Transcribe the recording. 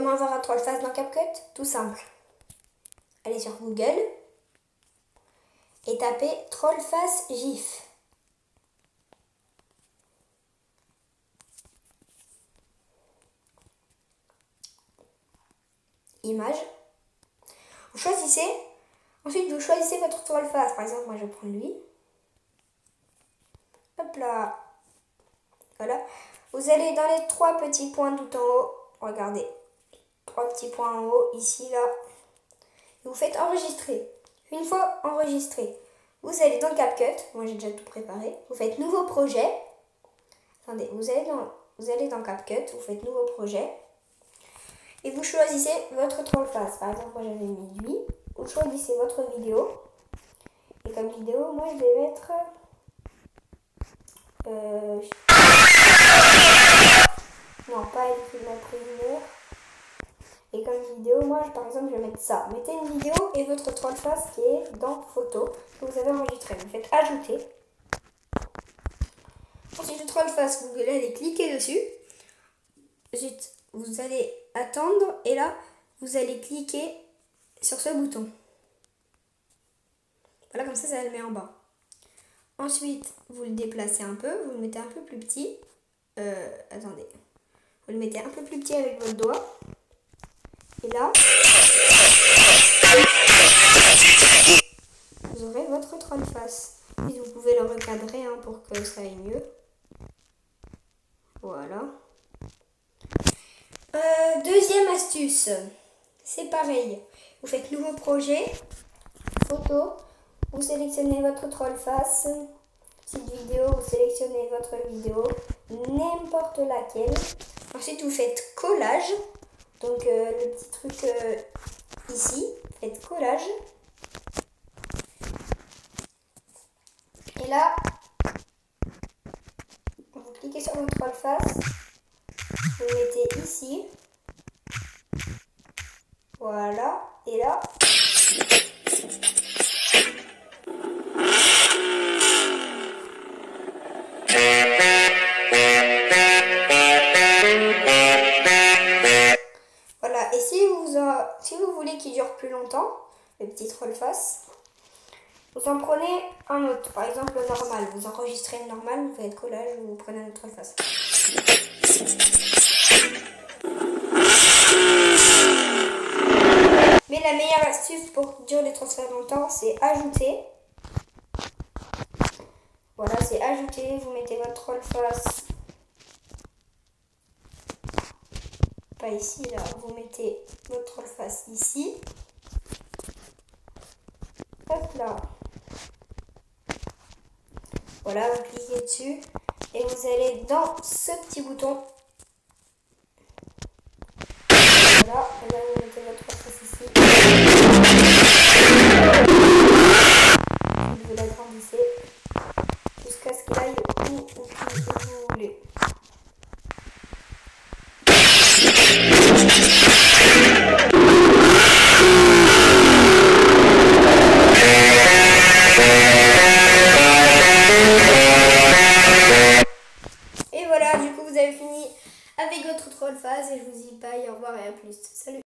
Comment avoir un troll face dans CapCut Tout simple. Allez sur Google et tapez troll face GIF. Image. Vous choisissez. Ensuite, vous choisissez votre troll face. Par exemple, moi je prends lui. Hop là. Voilà. Vous allez dans les trois petits points tout en haut. Regardez. Trois petits points en haut, ici, là. vous faites enregistrer. Une fois enregistré, vous allez dans CapCut. Moi, j'ai déjà tout préparé. Vous faites nouveau projet. Attendez, vous allez dans, vous allez dans CapCut. Vous faites nouveau projet. Et vous choisissez votre troll face. Par exemple, moi, j'avais mis lui. Vous choisissez votre vidéo. Et comme vidéo, moi, je vais mettre... Euh, non, pas écrit ma primaire. Et comme vidéo, moi par exemple, je vais mettre ça. Mettez une vidéo et votre troll face qui est dans photo que vous avez enregistré. Vous faites ajouter. Ensuite, le troll face, vous allez cliquer dessus. Ensuite, vous allez attendre et là, vous allez cliquer sur ce bouton. Voilà, comme ça, ça le met en bas. Ensuite, vous le déplacez un peu, vous le mettez un peu plus petit. Euh, attendez. Vous le mettez un peu plus petit avec votre doigt. Et là, vous aurez votre troll face. Et vous pouvez le recadrer hein, pour que ça aille mieux. Voilà. Euh, deuxième astuce, c'est pareil. Vous faites nouveau projet, photo, vous sélectionnez votre troll face, petite vidéo, vous sélectionnez votre vidéo, n'importe laquelle. Ensuite, vous faites collage. Donc, euh, le petit truc euh, ici, faites collage. Et là, vous cliquez sur votre troll face, vous mettez ici. Voilà. Et là, si vous voulez qu'il dure plus longtemps, le petit troll face, vous en prenez un autre. Par exemple, le normal. Vous enregistrez le normal, vous faites collage, vous prenez un autre troll face. Mais la meilleure astuce pour durer les transferts longtemps, c'est ajouter. Voilà, c'est ajouter. Vous mettez votre troll face pas ici, là, vous mettez votre face ici. Hop là. Voilà, vous cliquez dessus et vous allez dans ce petit bouton. Voilà, et là vous mettez votre Fini avec votre troll phase et je vous dis bye, au revoir et à plus. Salut